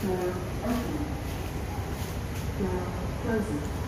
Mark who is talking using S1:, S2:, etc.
S1: Door open. Door closing.